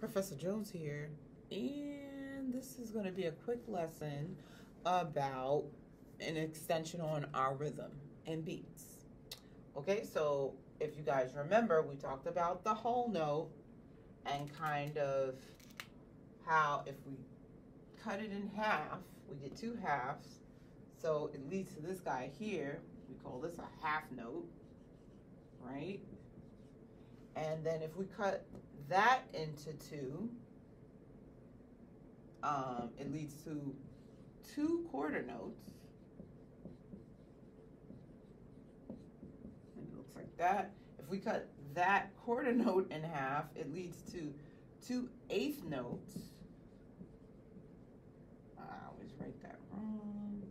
Professor Jones here, and this is going to be a quick lesson about an extension on our rhythm and beats. Okay, so if you guys remember, we talked about the whole note and kind of how if we cut it in half, we get two halves. So it leads to this guy here. We call this a half note, right? And then if we cut that into two, um, it leads to two quarter notes. And it looks like that. If we cut that quarter note in half, it leads to two eighth notes. I always write that wrong.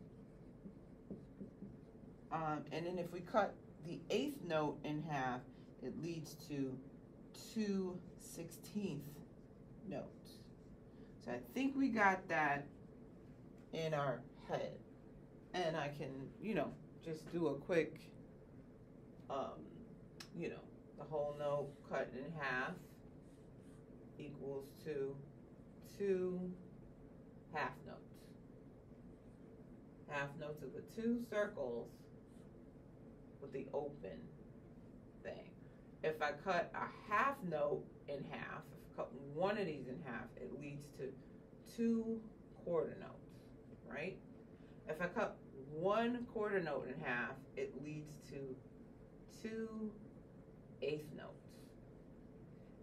Um, and then if we cut the eighth note in half, it leads to two sixteenth notes. So I think we got that in our head. And I can, you know, just do a quick, um, you know, the whole note cut in half equals to two half notes. Half notes are the two circles with the open. If I cut a half note in half, if I cut one of these in half, it leads to two quarter notes, right? If I cut one quarter note in half, it leads to two eighth notes.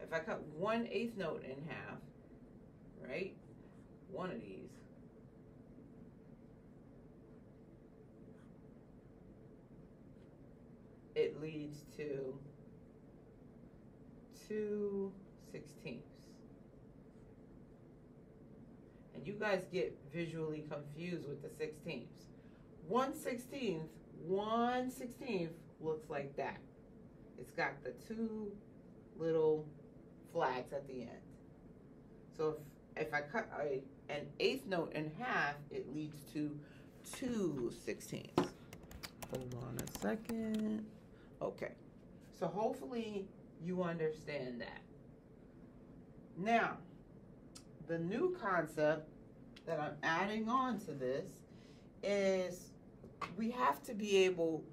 If I cut one eighth note in half, right, one of these, it leads to two sixteenths. And you guys get visually confused with the sixteenths. One sixteenth, one sixteenth looks like that. It's got the two little flags at the end. So if, if I cut a, an eighth note in half, it leads to two sixteenths. Hold on a second. Okay. So hopefully you understand that. Now, the new concept that I'm adding on to this is we have to be able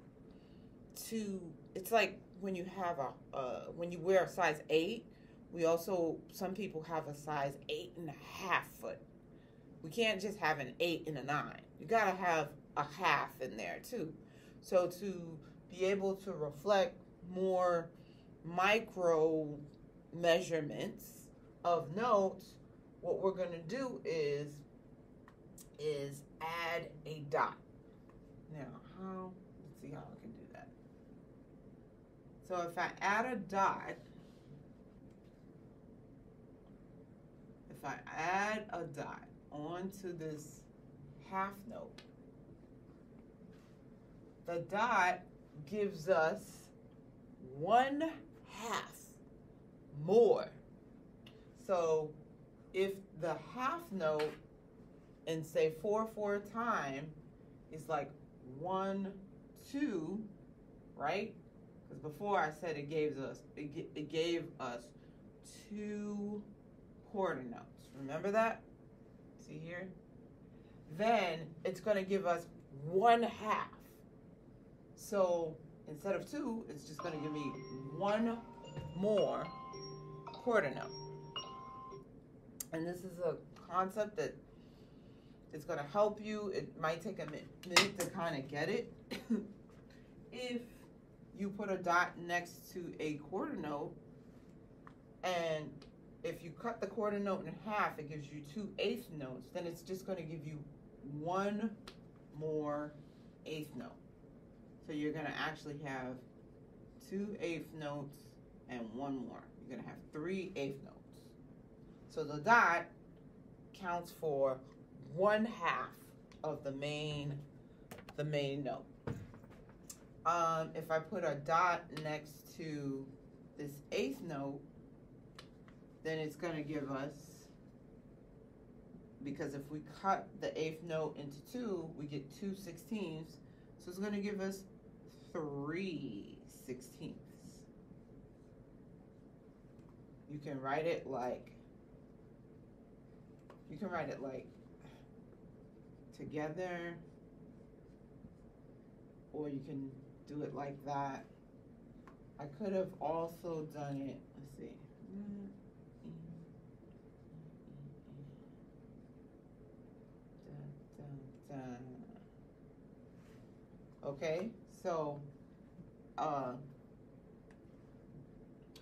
to, it's like when you have a, uh, when you wear a size eight, we also, some people have a size eight and a half foot. We can't just have an eight and a nine. You gotta have a half in there too. So to be able to reflect more micro measurements of notes, what we're going to do is is add a dot. Now, how? Let's see how I can do that. So if I add a dot, if I add a dot onto this half note, the dot gives us one half more. So if the half note in say four four time is like one two, right? Because before I said it gave us it, it gave us two quarter notes. Remember that? See here? Then it's going to give us one half. So instead of two, it's just going to give me one more quarter note. And this is a concept that is going to help you. It might take a minute to kind of get it. if you put a dot next to a quarter note, and if you cut the quarter note in half, it gives you two eighth notes, then it's just going to give you one more eighth note. So you're going to actually have two eighth notes and one more. You're going to have three eighth notes. So the dot counts for one half of the main, the main note. Um, if I put a dot next to this eighth note, then it's going to give us, because if we cut the eighth note into two, we get two sixteenths. So it's going to give us three sixteenths. You can write it like you can write it like together, or you can do it like that. I could have also done it, let's see. Okay, so, uh,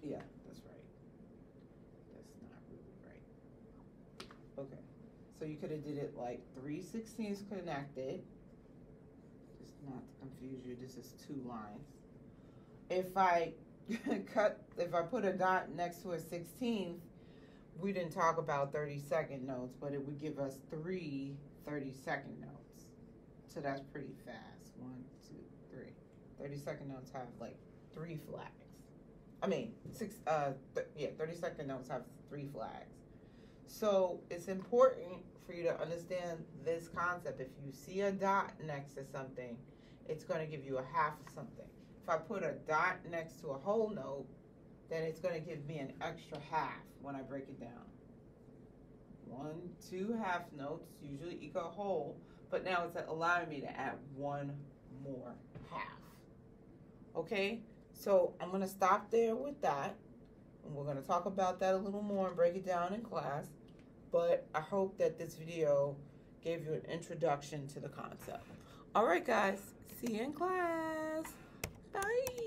yeah, that's right. That's not really right. Okay, so you could have did it like three sixteenths connected. Just not to confuse you, this is two lines. If I cut, if I put a dot next to a sixteenth, we didn't talk about thirty second notes, but it would give us three 30 second notes. So that's pretty fast. One, two, three. 30 second notes have like three flags. I mean, six, uh, th- yeah, 30 second notes have three flags. So it's important for you to understand this concept. If you see a dot next to something, it's going to give you a half of something. If I put a dot next to a whole note, then it's going to give me an extra half when I break it down. One, two half notes usually equal a whole, but now it's allowing me to add one more half. Okay, so I'm going to stop there with that. And we're going to talk about that a little more and break it down in class. But I hope that this video gave you an introduction to the concept. All right, guys. See you in class. Bye.